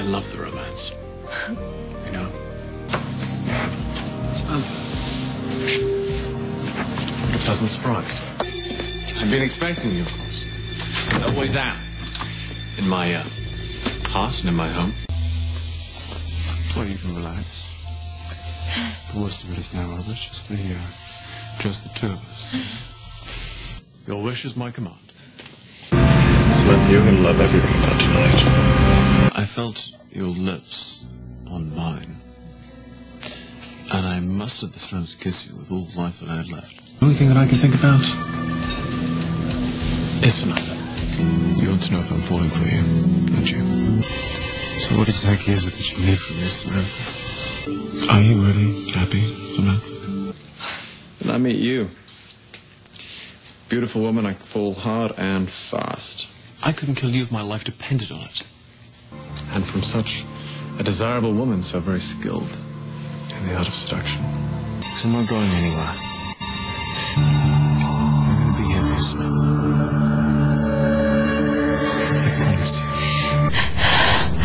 I love the romance. you know? Samantha. What a pleasant surprise. I've been expecting you, of course. Always am. In my uh, heart and in my home. Well, you can relax. The worst of it is now over. It's just the, uh, just the two of us. Your wish is my command. Samantha, you're gonna love everything about tonight. I felt your lips on mine. And I mustered the strength to kiss you with all the life that I had left. The only thing that I can think about is Samantha. You want to know if I'm falling for you, don't you? So what exactly is it that you need from me, Samantha? Are you really happy, Samantha? When I meet you, it's a beautiful woman, I fall hard and fast. I couldn't kill you if my life depended on it. And from such a desirable woman, so very skilled in the art of seduction. Because I'm not going anywhere. I'm going to be here for you, Samantha. I promise you.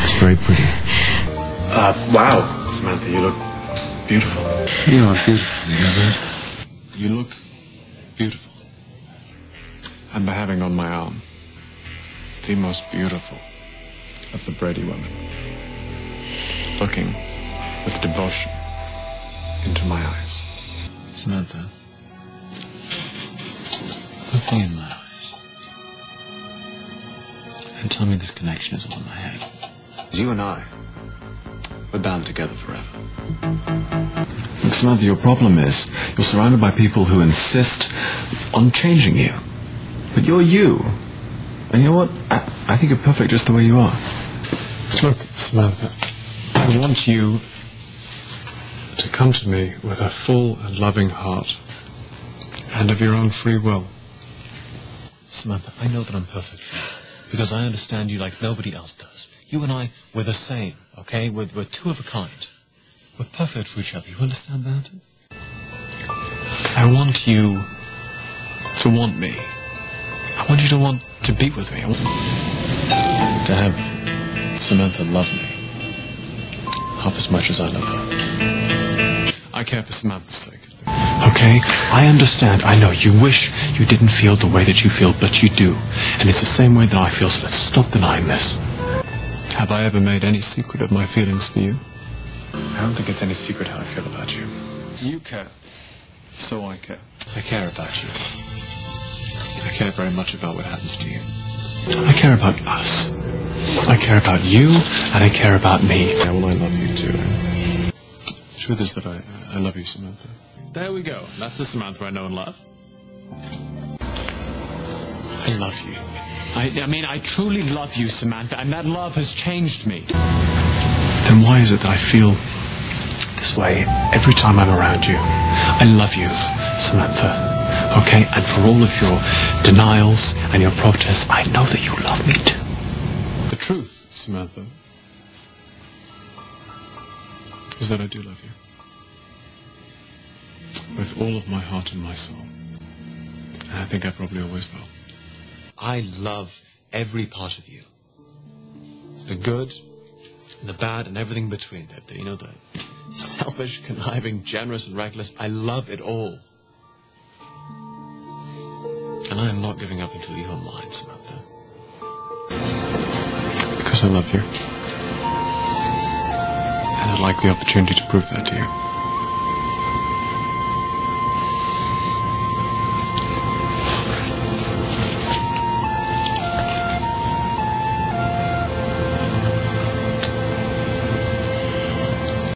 It's very pretty. Uh, wow. Samantha, you look beautiful. You are beautiful, you know that? You look beautiful. And by having on my arm the most beautiful of the Brady woman, looking with devotion into my eyes. Samantha, look me in my eyes and tell me this connection is all in my head. You and I, we're bound together forever. Look, Samantha, your problem is you're surrounded by people who insist on changing you. But you're you. And you know what? I, I think you're perfect just the way you are. Look, Samantha, I want you to come to me with a full and loving heart and of your own free will. Samantha, I know that I'm perfect for you because I understand you like nobody else does. You and I, we're the same, okay? We're, we're two of a kind. We're perfect for each other. You understand that? I want you to want me. I want you to want to be with me. To have Samantha love me half as much as I love her. I care for Samantha's sake. Okay? I understand. I know. You wish you didn't feel the way that you feel, but you do. And it's the same way that I feel, so let's stop denying this. Have I ever made any secret of my feelings for you? I don't think it's any secret how I feel about you. You care. So I care. I care about you. I care very much about what happens to you. I care about us. I care about you, and I care about me. Yeah, well, I love you too. The truth is that I, I love you, Samantha. There we go. That's the Samantha I know and love. I love you. I, I mean, I truly love you, Samantha, and that love has changed me. Then why is it that I feel this way every time I'm around you? I love you, Samantha. Okay, and for all of your denials and your protests, I know that you love me too. The truth, Samantha, is that I do love you. With all of my heart and my soul. And I think I probably always will. I love every part of you. The good, the bad, and everything between. The, the, you know, the selfish, conniving, generous, and reckless. I love it all. And I am not giving up until you are mine, Samantha. Because I love you. And I'd like the opportunity to prove that to you.